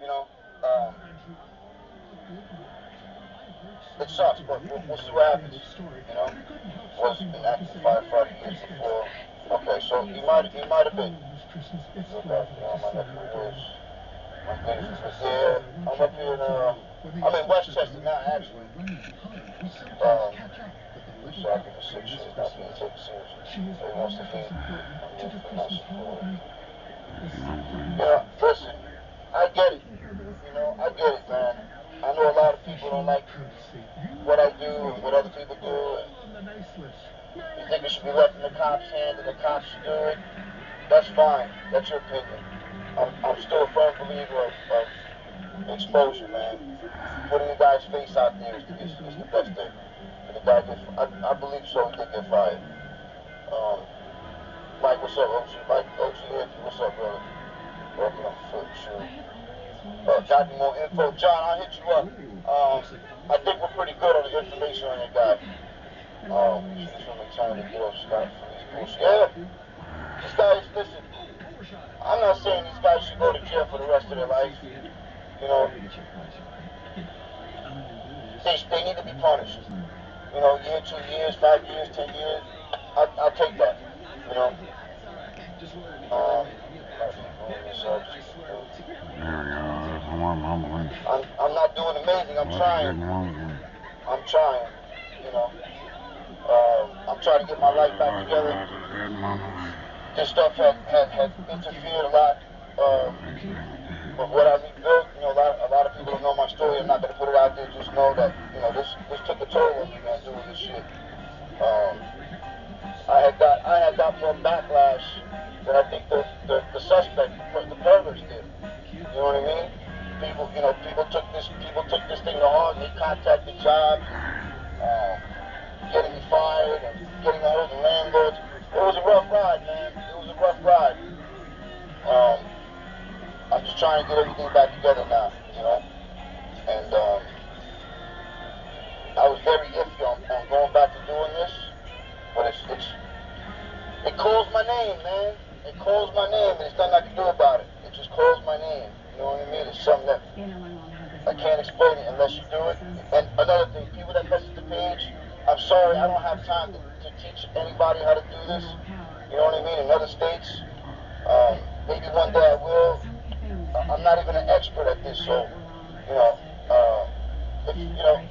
you know, um, it sucks, but we'll, we'll see what happens. You know, was an active firefighter before. Okay, so he might he might have been. I'm up here in uh, I'm in Westchester now actually. Um, so I a six years not being taken seriously. Yeah, listen, I get it. You know, I get it, man. I know a lot of people don't like what I do and what other people do. You think it should be left in the cops' hands and the cops should do it? That's fine. That's your opinion. I'm, I'm still a firm believer of, of exposure, man. Putting the guy's face out there is, is, is the best thing. And the guy gets, I, I believe so, he did get fired. Um, Mike, what's up, OG? Mike, OG what's up, brother? Uh, got more info? John, I'll hit you up. Um, I think we're pretty good on the information on your guy. Um, he's from China to get. Yeah. These guys, listen, I'm not saying these guys should go to jail for the rest of their life. You know, they, they need to be punished. You know, year, two years, five years, ten years. I, I'll take that. You know. Um, I'm, I'm not doing amazing. I'm trying. I'm trying. You know. Uh, I'm trying to get my life back together. This stuff had, had, had interfered a lot uh, with what I rebuilt. You know, a lot, a lot of people don't know my story. I'm not going to put it out there. Just know that, you know, this, this took a toll on me, man, doing this shit. Um, I had got I had got more backlash than I think the, the, the suspect, the perverts did. You know what I mean? People, you know, people took this people took this thing to heart. and They contacted jobs, uh, getting me fired and getting hold of landlords. It was a rough ride, man. It was a rough ride. Um, I'm just trying to get everything back together now, you know. And um, I was very iffy on, on going back to doing this, but it's it's it calls my name, man. It calls my name, and there's nothing I can do about it. It just calls my name. You know what I mean? It's something that I can't explain it unless you do it. And another thing, people that message the page, I'm sorry, I don't have time to, to teach anybody how to do this. You know what I mean? In other states, um, maybe one day I will. I'm not even an expert at this, so you know, uh, if, you know,